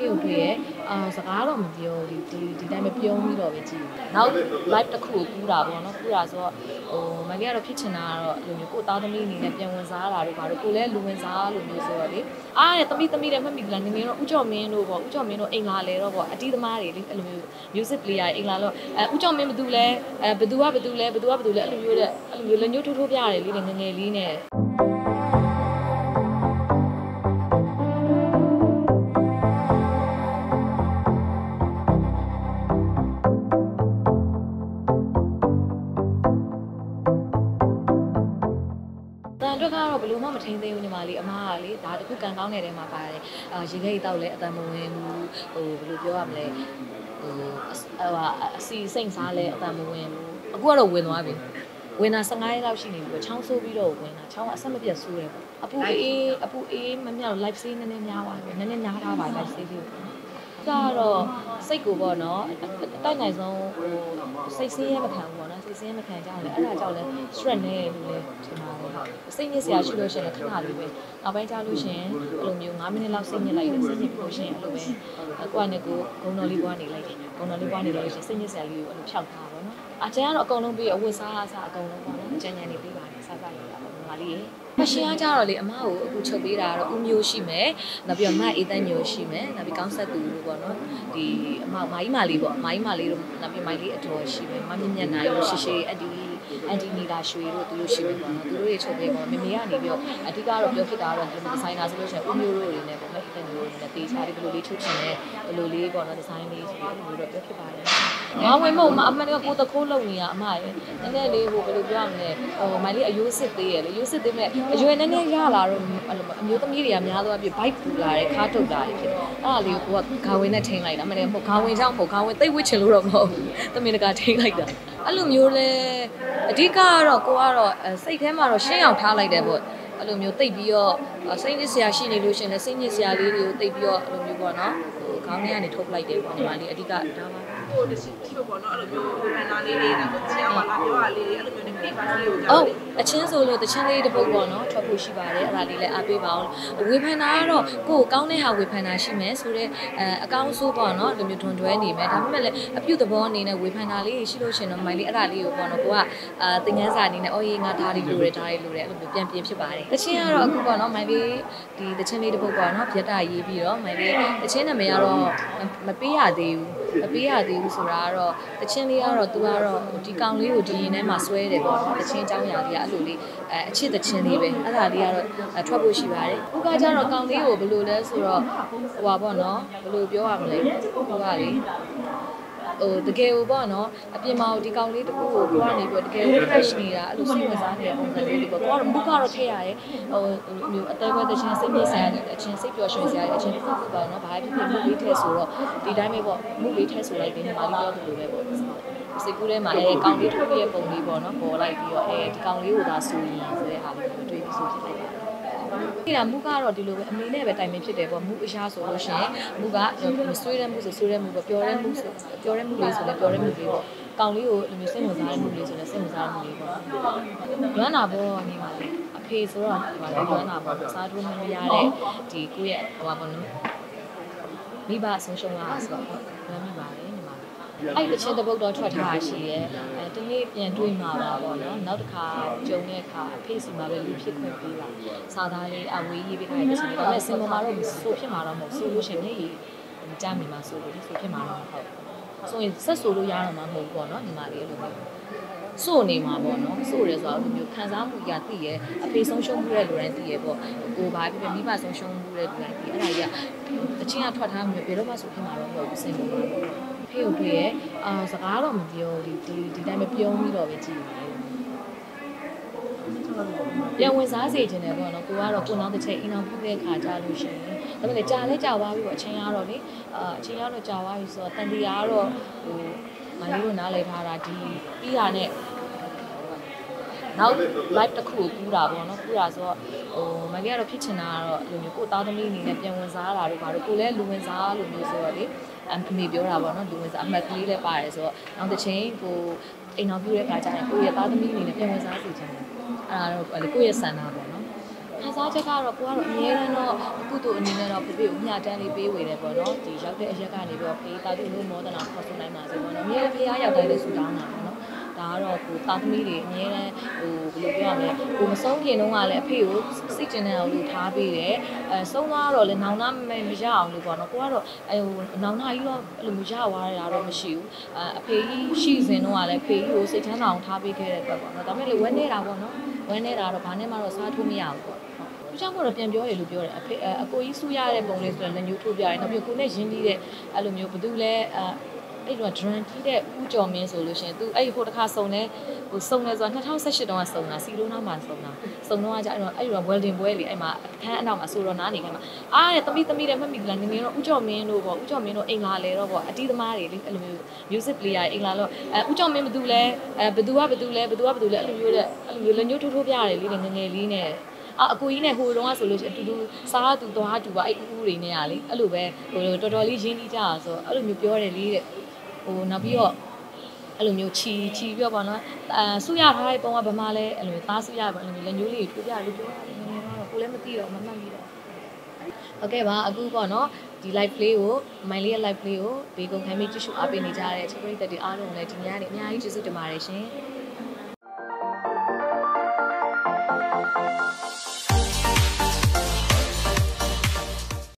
ဖေကိုတွေ့ရဲ့အာစကားတော့မပြောဒီဒီဒီတိုင်းပဲပြုံးပြီးတော့ပဲကြည့်နောက် live တစ်ခုကိုကူးတာပေါ့နော်ကူးတာဆိုတော့ဟိုမလေးကတော့ဖြစ်ချင်တာကတော့အဲ့လိုမျိုးကိုသားသမီးအနေနဲ့ပြန်ဝင်စားလာတော့ဘာလို့ကိုလည်းလူဝင်စားလို့မျိုးဆိုတော့လေအားတဲ့သမီးသမီးတဲ့မှတ်မိကလားငငယ်တော့ဥကြော်မင်းတို့ပေါ့ဥကြော်မင်းတို့အိမ်လာလေတော့ပေါ့အတီးသမားတွေလေအဲ့လိုမျိုး music player အိမ်လာတော့အဲဥကြော်မင်းဘသူလဲအဲဘသူကဘသူလဲဘသူကဘသူလဲအဲ့လိုမျိုးတဲ့အဲ့လိုမျိုးလက်ညှိုးထိုးထိုးပြရတယ်လေငငယ်လေးနဲ့ အတွက်ကတော့ဘယ်လိုမှမထိန်သိမ်းဘူးညီမလေးအမားကလေဒါတခုကန်ကောင်းနေတဲ့မှာပါတယ်အာရေခဲတောက်လဲအတန်မဝင်ဘူးဟိုဘယ်လိုပြောရမလဲဟိုဟိုအစီစိတ်စားလဲအတန်မဝင်ဘူးအခုကတော့ဝင်သွားပြီဝင်တာ15ရက်လောက်ရှိနေပြီချောင်းဆိုးပြီးတော့ဝင်တာချောင်းကအဆက်မပြတ်ဆိုးတယ်ပေါ့အပူအေးအပူအေးမမြောက် live ဆေးနည်းနည်းများသွားတယ်နည်းနည်းများထားပါ live ဆေးလေးကိုကတော့ စိတ်ကိုပေါ့နော်အတိုက်နိုင်ဆုံးဟိုစိတ်ဆင်းရဲမခံဘူးပေါ့နော်စိတ်ဆင်းရဲမခံကြတယ်အဲ့ဒါကြောင့်လဲ stress နဲ့လို့လဲထင်ပါတယ်စိတ်ညစ်စရာရှိလို့ရှိရင်ခဏလေးပဲနောက်ပိုင်းကြားလို့ရှိရင်အဲ့လိုမျိုး9မိနစ်လောက်စိတ်ညစ်လိုက်တယ်စိတ်ညစ်ပြီးလို့ရှိရင်အဲ့လိုပဲကိုယ့်အနေကိုဂုံတော်လေးပွားနေလိုက်တယ်ဂုံတော်လေးပွားနေလို့ရှိရင်စိတ်ညစ်စရာလေးကိုအဲ့လိုဖြောက်ထားပါတော့နော်အကျန်းကတော့အကုန်လုံးပြီးအဝတ်စားအစားအကုန်လုံးပေါ့နော်အကျန်းညံနေပြီးပါတယ်စားစားရတာပေါ့ငါလေး မရှင်ကကြတော့လေအမကိုအခုချုပ်ပေးတာကတော့ဦးမျိုးရှိမယ်နောက်ပြီးတော့မအေးတန်းမျိုးရှိမယ်နောက်ပြီးကောင်းဆက်သူလို့ပေါ့နော်ဒီအမမိုင်းမလေးပေါ့မိုင်းမလေးတို့နောက်ပြီးမိုင်းလေးအတော်ရှိမယ်မမြင့်မြတ်နိုင်လို့ရှိရှိအဒီအန်တီနီလာရွှေတို့သူတို့ရှိပြီပေါ့နော်သူတို့တွေချုပ်ပေးပေါ့မမေကနေပြီးတော့အဓိကတော့ပြောဖြစ်တာကတော့ဒီဒီဇိုင်နာဆိုလို့ရှိရင်ဦးမျိုးတို့တွေနဲ့ပေါ့မက်တန်မျိုးတွေနဲ့တေးချာလေးဘယ်လိုလေးချုပ်ချင်လဲဘယ်လိုလေးပေါ့နော်ဒီဇိုင်းလေးဆိုပြီးတော့ပြောဖြစ်ပါတယ် ငါဝင်မို့အမှန်တကကိုတခိုးလုံနေရအမရဲ့နည်းနည်းလေးဟိုဘယ်လိုပြောရမလဲဟိုမိုင်လေးအယိုးစစ်သေးရလေအယိုးစစ်သေးမဲ့အရွယ်နည်းနည်းရလာတော့အမျိုးသမီးတွေကများသောအားဖြင့်ဘိုက်ပူလာတယ်ခါထုတ်လာတယ်ဖြစ်အဲ့ဒါလေးကိုကဂါဝင်နဲ့ထိန်းလိုက်တာမနေ့ကဂါဝင်ကြောင့်မဟုတ်ဂါဝင်သိပ်ဝစ်ချင်လို့တော့မဟုတ်ဘူးသမီးတကထိန်းလိုက်တာအဲ့လိုမျိုးလဲအဓိကကတော့ကိုကတော့စိတ်ထဲမှာတော့ရှင်းအောင်ထားလိုက်တယ်ပေါ့ အဲ့လိုမျိုးတိတ်ပြီးတော့စိတ်ညစ်စရာရှိနေလို့ရှင်လည်းစိတ်ညစ်စရာလေးတွေကိုတိတ်ပြီးတော့အဲ့လိုမျိုးပေါ့နော်ဟိုခေါင်းထဲကနေထုတ်လိုက်တယ်ပေါ့ညီမလေးအဓိကဒါပါဟိုတရှိချို့ပေါ့နော်အဲ့လိုမျိုးဟိုဗန်နာလေးတွေဒါဆိုချင်အောင်ပါလားပြောရလေးတွေအဲ့လိုမျိုးနေဖိတ်ပါလေးကိုကြောအော်က်တယ်အချင်းဆိုလို့တချင်းလေးတစ်ပုတ်ပေါ့နော်ထွက်ဖို့ရှိပါတယ်အဲ့ဒါလေးလည်းအားပေးပါအောင်ဝေဖန်တာကတော့ကိုယ်ကောင်းတဲ့ဟာဝေဖန်တာရှိမယ်ဆိုတော့အဲအကောင်းဆိုးပေါ့နော်ဒီမျိုးထွန်တွဲနေမယ်ဒါပေမဲ့လည်းအပြုတ်သဘောအနေနဲ့ဝေဖန်တာလေးရှိလို့ရှင်တော့မိုင်လေးအဲ့ဒါလေးကိုပေါ့နော်ကိုကအာသင်ခန်းစာအနေနဲ့အော်ရေးငါဒါလေးလိုတယ်ဒါလေးလိုတယ်အဲ့လိုမျိုးပြန်ပြင်ဖြစ်ပါတယ်တချင်းကတော့အခုပေါ့နော်မိုင်လေးဒီတချင်းလေးတစ်ပုတ်ပေါ့နော်ပြတ်တာရေးပြီးတော့မိုင်လေးတချင်းနာမည်ကတော့မပေးရသေးဘူးမပေးရသေးဘူးဆိုတာကတော့တချင်းလေးကတော့သူကတော့ဒီကောင်လေးကိုဒီရင်ထဲမှာဆွဲတယ်ပေါ့နော်တချင်းအကြောင်းအရာလေးကအဲ့လိုလေးအဲအချစ်တချင်းလေးပဲအဲ့ဒါလေးကတော့ထွက်ဖို့ရှိပါတယ်ဥကကြတော့ကောင်လေးကိုဘယ်လိုလဲဆိုတော့ဟိုပါပေါ့နော်ဘယ်လိုပြောရမလဲဟိုကလေ ဟိုတကယ်ကိုပေါ့နော်အပြင်မှာဒီကောင်လေးတခုကိုကိုကနေပြီးတကယ် fresh နေတာအဲ့လိုစိတ်ဝင်စားနေတဲ့ပုံစံလေးတွေပေါ့ကိုကတော့မူကတော့ထည့်ရတယ်ဟိုမျိုးအသေးပဲတချင်းစိတ်မြေဆိုင်အချင်းစိတ်ပျော်ရွှင်စရာအချင်းတစ်ခုခုပေါ့နော်ဘာဖြစ်ဖြစ်မှုလေးထည့်ဆိုတော့ဒီတိုင်းပဲပေါ့မှုလေးထည့်ဆိုလိုက်ပြီးညီမလေးပြောသလိုပဲပေါ့စိတ်ကူးထဲမှာအဲကောင်လေးထုတ်ပြရဲ့ပုံလေးပေါ့နော်ပေါ်လိုက်ပြီးတော့အဲဒီကောင်လေးကိုသာဆိုရင်ဆိုတဲ့ဟာလေးကိုတွေးပြီးဆိုဖြစ်လိုက်တယ် ဒီကမူကတော့ဒီလိုပဲအမေနဲ့ပဲတိုင်ပင်ဖြစ်တယ်ပေါ့မူအရာဆိုလို့ရှိရင်မူကဆွေးတဲ့မူဆိုဆွေးတဲ့မူပေါ့ပြောတဲ့မူဆိုပြောတဲ့မူလေးဆိုလည်းပြောတဲ့မူလေးပေါ့ကောင်လေးကိုလိုမျိုးစိတ်ဝင်စားတဲ့မူလေးဆိုလည်းစိတ်ဝင်စားတဲ့မူလေးပေါ့လွမ်းတာပေါ့နေပါလေအဖေဆိုတော့ဒီမှာလွမ်းတာပေါ့စားထိုးမရတဲ့ဒီကိုယ့်ရဲ့ဟိုပါပေါ့နော်မိဘဆုံးရှုံးလာဆိုတော့လွမ်းမိပါတယ်ညီမအဲ့ဒီချင်းတစ်ပုတ်တော့ထွက်ထားတာရှိရဲအဲ တနေ့ပြန်တွေးမှာပါပေါ့နော်နောက်တစ်ခါကြုံတဲ့အခါအဖေစီမှာပဲလူဖြစ်ခွင့်ပေးလာစာသားလေးအဝေးရေးပေးထားတဲ့ချင်းဒါပေမဲ့စင်ပေါ်မှာတော့ဆိုဖြစ်မှာတော့မဟုတ်ဆိုလို့ရှိရင်မျက်ရည်ကြားမိမှာဆိုလို့ဆိုဖြစ်မှာတော့မဟုတ်ဆိုရင်ဆက်ဆိုလို့ရတော့မှာမဟုတ်ဘူးပေါ့နော်ညီမလေးအဲ့လိုမျိုး စိုးနေမှာပေါ့နော်စိုးရဲဆိုတော့ဒီမျိုးခံစားမှုကြီးသိရဲအဖေဆုံးရှုံးမှုတဲ့လူတိုင်းသိရဲပေါ့ကိုဘာဖြစ်ဖြစ်မိဘဆုံးရှုံးမှုတဲ့လူတိုင်းသိအဲ့ဒါကြီးကအချင်းကထွက်ထားမျိုးဘယ်တော့မှဆိုဖြစ်မှာတော့မဟုတ်ဘူးစင်ပေါ်မှာပေါ့ဖေကိုတွေ့ရဲအာစကားတော့မပြောဒီဒီဒီတိုင်းပဲပြုံးပြီးတော့ပဲကြည့်တယ်ပြန်ဝင်စားစေခြင်းတယ်ပေါ့နော်ကိုကတော့ကိုနောက်တစ်ချိန်အင်းအောင်ပြုတဲ့ခါကြလို့ရှိရင်ဒါပေမဲ့ကြာလဲကြာသွားပြီပေါ့အချိန်ကတော့လေအာအချိန်ကတော့ကြာသွားပြီဆိုတော့တန်တရားကတော့ဟိုမလေးတို့နားလည်ထားတာဒီပြီးတာနဲ့ နောက် live တစ်ခုကိုကူးတာပေါ့နော်ကူးတာဆိုတော့ဟိုမလေးကတော့ဖြစ်ချင်တာကတော့လိုမျိုးကိုသားသမီးအနေနဲ့ပြန်ဝင်စားလာတော့ဘာလို့ကိုလည်းလူဝင်စားလို့မျိုးဆိုတော့လေအမေပြောတာပေါ့နော်လူဝင်စားအမှတ်ကလေးလည်းပါတယ်ဆိုတော့နောက်တစ်ချိန်ကိုအိမ်တော်ပြတဲ့ခါကျရင်ကိုရဲ့သားသမီးအနေနဲ့ပြန်ဝင်စားစီချင်တယ်အဲ့ဒါတော့ကိုယ့်ရဲ့ဆန္ဒပေါ့နော်အဲစားချက်ကတော့ကိုကတော့အများရန်တော့အခုတို့အနေနဲ့တော့ဖေဖေကိုမျှတန်းလေးပေးဝေတယ်ပေါ့နော်ဒီရောက်တဲ့အရက်ကနေပြီးတော့ဖေးတာတို့လို့မောဒနာခေါ်ဆိုနိုင်ပါစေပေါ့နော်အများဖေးအားရောက်တိုင်းလေးဆူတောင်းတာပေါ့နော် ဒါကတော့ကိုသားသမီးတွေအများနဲ့ဟိုဘယ်လိုပြောရမလဲကိုမဆုံးခင်တုန်းကလည်းအဖေကိုစိတ်ကျဉ်တဲ့အောင်လို့ထားပေးတယ်အဲဆုံးသွားတော့လည်းနောင်နာမမရအောင်လို့ပေါ့နော်ကိုကတော့အဲဟိုနောင်နာကြီးတော့အဲ့လိုမျိုးရသွားရတာတော့မရှိဘူးအဲအဖေကြီးရှိစဉ်တုန်းကလည်းဖေကြီးကိုစိတ်ချမ်းသာအောင်ထားပေးခဲ့တဲ့အတွက်ပေါ့နော်ဒါပေမဲ့လေဝဲနေတာပေါ့နော်ဝဲနေတာတော့ဘာနဲ့မှတော့စားထိုးမရဘူးပေါ့သူကြောင့်မို့တော့ပြန်ပြောရလို့ပြောတယ်အဖေအကိုကြီးဆူရတဲ့ပုံလေးဆိုတော့လက်ညှိုးထိုးပြရတယ်နောက်ပြီးကိုနဲ့ရင်းနှီးတဲ့အဲ့လိုမျိုးဘယ်သူလဲအဲ အဲ့တော့ drum တီးတဲ့ဦးကျော်မင်းဆိုလို့ရှိရင် तू အဲ့ဟိုတစ်ခါစုံလဲဟိုစုံလဲဆိုတာ2018တုန်းကစုံတာစီလိုနာမှာစုံတာစုံတော့ကကြအဲ့တော့အဲ့တော့ welding ပွဲလေအဲ့မှာအခန်းအနောက်မှာဆိုတော့နားနေခဲ့မှာအားတဲ့တမိတမိတဲ့မှတ်မိကလားနင်းနေတော့ဦးကျော်မင်းတို့ပေါ့ဦးကျော်မင်းတို့အင်္ဂလာလဲတော့ပေါ့အတီးသမားတွေလေအဲ့လိုမျိုး music player အင်္ဂလာတော့အဲဦးကျော်မင်းဘယ်သူလဲအဲဘယ်သူကဘယ်သူလဲဘယ်သူကဘယ်သူလဲအဲ့လိုမျိုးတဲ့အဲ့လိုမျိုးလက်ညှိုးထိုးထိုးပြရတယ်လေငငယ်လေးနဲ့အအကိုကြီးနဲ့ဟိုတုန်းကဆိုလို့ရှိရင်အတူတူစားတူသွားတူပါအဲ့ဦးဦးတွေနဲ့ကလေအဲ့လိုပဲဟိုတော်တော်လေးရင်းနှီးကြတာဆိုအဲ့လိုမျိုးပြောတယ်လေတဲ့ ဟိုနောက်ပြီးတော့အဲ့လိုမျိုးချီချီပြီးတော့ပေါ့နော်အဲဆူရထားတဲ့ပုံကဗမာလဲအဲ့လိုမျိုးသားဆူရပေါ့အဲ့လိုမျိုးလက်ညှိုးလေးထိုးပြလို့ပြောရတယ်ငယ်ငယ်တော့ကိုလည်းမသိတော့မမှတ်မိတော့ဟုတ်ကဲ့ပါအခုပေါ့နော်ဒီ live play ကိုမိုင်လေးရဲ့ live play ကိုဘေကုံခိုင်းပြီးကြည့်ရှုအားပေးနေကြတဲ့ချစ်ပရိသတ်တွေအားလုံးလည်းဒီညနေအများကြီးကျေးဇူးတင်ပါတယ်ရှင်